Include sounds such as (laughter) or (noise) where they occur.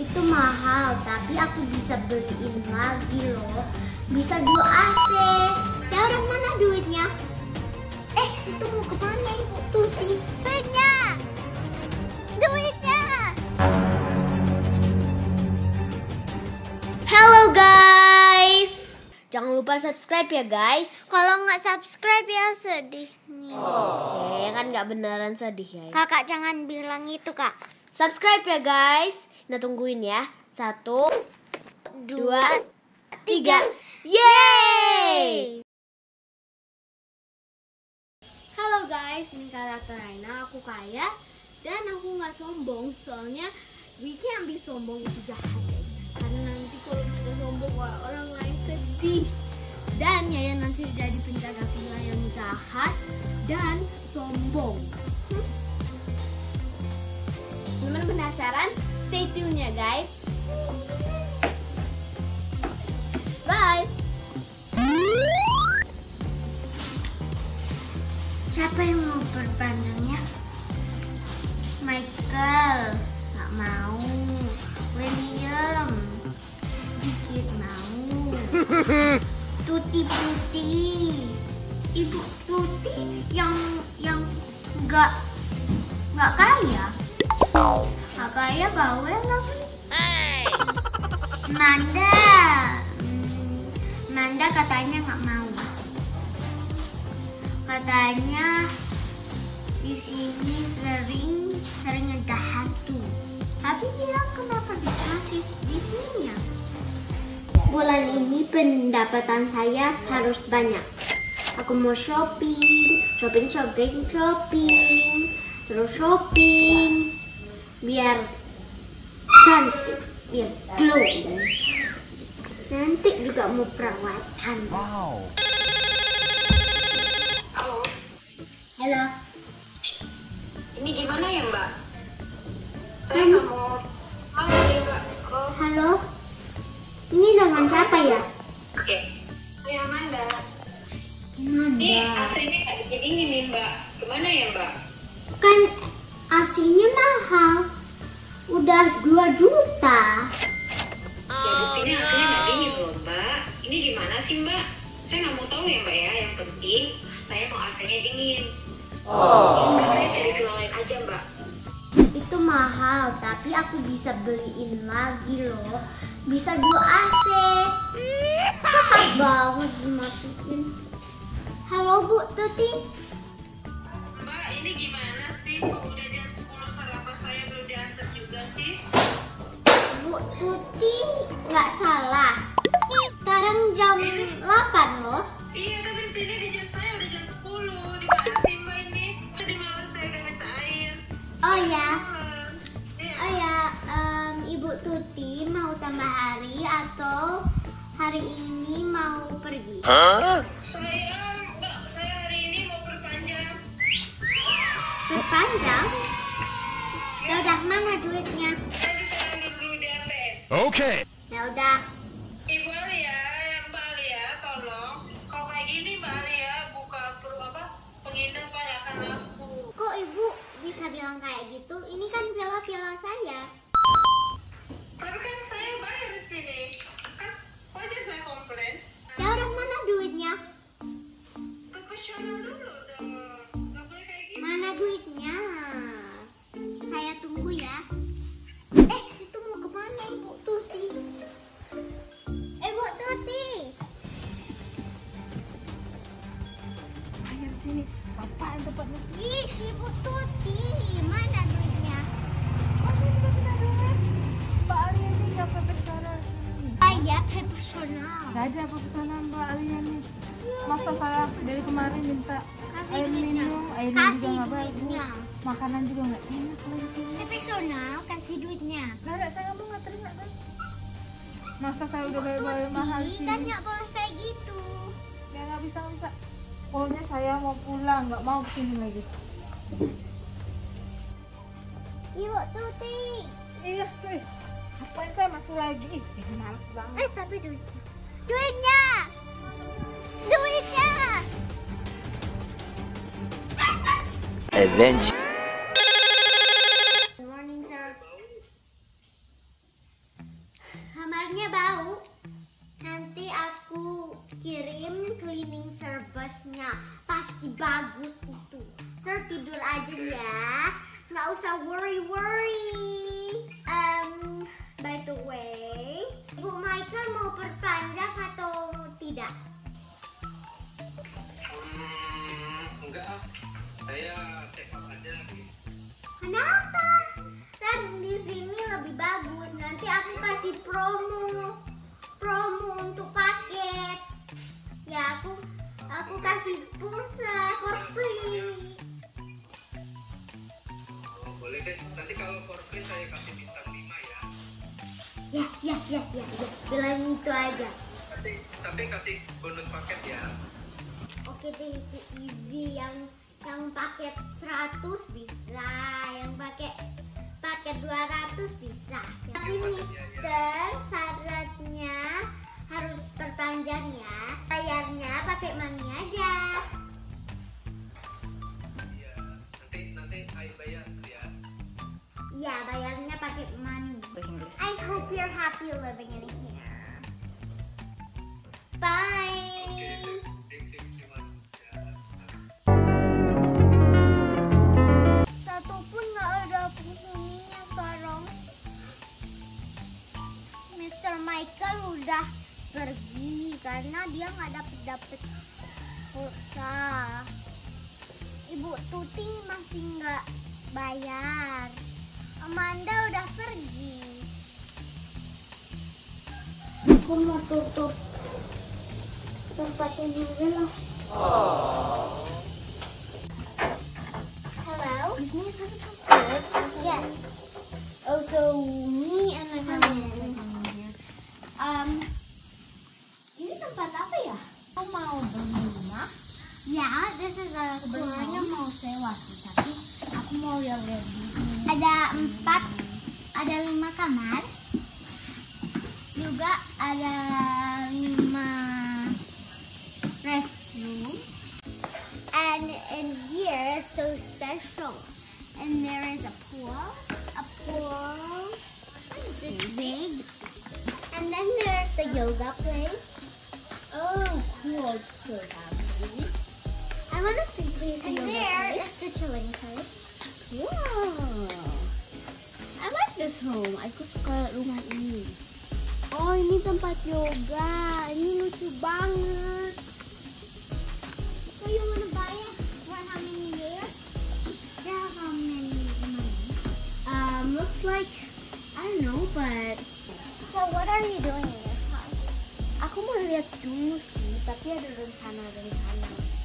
itu mahal, tapi aku bisa beliin lagi loh. Bisa dua AC. Ya orang mana duitnya? Eh, itu mau ke mana ibu Tuti? Duitnya! Duitnya! Halo guys! Jangan lupa subscribe ya guys. Kalau nggak subscribe ya sedih nih. Eh, kan nggak beneran sedih ya. Kakak jangan bilang itu kak. Subscribe ya guys. Nah tungguin ya. Satu, dua, tiga. Yeay! Halo guys, ini karakter Raina. Aku kaya dan aku nggak sombong. Soalnya Wiki ambil sombong itu jahat. Karena nanti kalau kita sombong orang lain sedih. Dan Yaya nanti jadi penjaga villa yang jahat dan sombong. Hmm? Teman penasaran? Stay tune ya guys. Bye. Siapa yang mau perpanjangnya? Michael nggak mau. William sedikit mau. (laughs) Tuti Tuti, Ibu Tuti yang yang nggak nggak kaya. Nggak kaya bawel lagi. (laughs) Manda, Hmm, Manda katanya nggak mau katanya di sini sering sering ada hantu. Tapi dia kenapa dikasih di sini ya? Bulan ini pendapatan saya harus banyak. Aku mau shopping, shopping, shopping, shopping, terus shopping, biar cantik, biar glowing. Nanti juga mau perawatan. Halo, Halo, ini gimana ya Mbak? Saya nggak mau Mbak. Halo. Ini dengan siapa ya? 2 juta. ya buktinya AC-nya nggak dingin loh Mbak. Ini gimana sih Mbak? Saya nggak mau tahu ya Mbak ya. Yang penting saya mau AC-nya dingin. Oh. Saya cari villa lain aja Mbak. Itu mahal, tapi aku bisa beliin lagi loh. Bisa dua AC. Cepat banget dimasukin. Halo Bu Tuti. Mbak, ini gimana sih? Kok udah jam 10 sarapan saya belum diantar juga sih? Bu Tuti nggak salah. Sekarang jam 8 loh. Iya, tapi di sini di jam saya udah jam 10. Di mana sih Mbak ini? Tadi malam saya udah minta air. Oh ya, oh ya, em, Ibu Tuti mau tambah hari atau hari ini mau pergi? Saya, Mbak, saya hari ini mau perpanjang. Berpanjang? Ya udah mana duitnya? ATM. Okay. Ya udah. Ibu Alia, yang Mbak Alia, tolong. Kalau kayak gini Mbak Alia buka perlu apa? Penginapan nggak akan laku. Kok ibu bisa bilang kayak gitu? Ini kan villa-villa saya. Sini, apaan tempatnya? Ih, si Bu Tuti. Mana duitnya? Mbak Alia ini nggak profesional. Saya profesional. Saja profesional Mbak Alia nih. Masa saya dari kemarin minta Kasih air duitnya. minum, airnya juga Kasih nggak bagus. duitnya. Makanan juga nggak enak. Profesional, kasih duitnya. Nggak ada, saya mau nggak terima kan? Masa saya udah bayar-bayar mahal sih? kan nggak boleh kayak gitu. Ya nggak bisa nggak bisa. Pokoknya saya mau pulang, nggak mau ke sini lagi. Ibu Tuti. Iya sih. Ngapain saya masuk lagi? Ih, banget. Eh, tapi duitnya. Duitnya. Duitnya. Adventure. Bagus itu. Sir tidur aja ya. Nggak usah worry-worry. Um, by the way, Bu Michael mau perpanjang atau tidak? Hmm, enggak ah. Saya check up aja nih. Kenapa? Kan di sini lebih bagus. Nanti aku kasih. Promo Ya, ya, ya, ya, ya. Bilang itu aja. Tapi, tapi kasih bonus paket ya. Oke deh, itu easy yang yang paket 100 bisa, yang pakai paket 200 bisa. Tapi Mister, syaratnya harus perpanjang ya. Bayarnya pakai money aja. Iya. Nanti nanti saya bayar ya. Ya, bayarnya pakai money. I hope you're happy living in here. Bye. Satu pun nggak ada penghuninya sekarang. Michael udah pergi karena dia nggak dapet dapet pulsa. Ibu Tuti masih nggak bayar. Amanda udah pergi. Aku mau tutup tempatnya juga lah. Hello. Is me good? Yes. Oh, so me and my here. Um, ini tempat apa ya? Aku mau beli rumah. Yeah, this is a Sebenarnya mau sewa sih, tapi aku mau lihat-lihat di sini. ada empat, ada lima kamar. Juga ada lima restroom. And in here, it's so special. And there is a pool, a pool this big. And then there's the yoga place. Oh, cool. It's so lovely. I want to see please And the yoga there place. is the chilling place. Wow. I like this home. Aku suka rumah ini. Oh, ini tempat yoga. Ini lucu banget. So you want to buy it for how many years? Yeah, how many money? Um, looks like I don't know, but So what are you doing in this house? aku mau lihat dulu sih. Tapi ada rencana-rencana.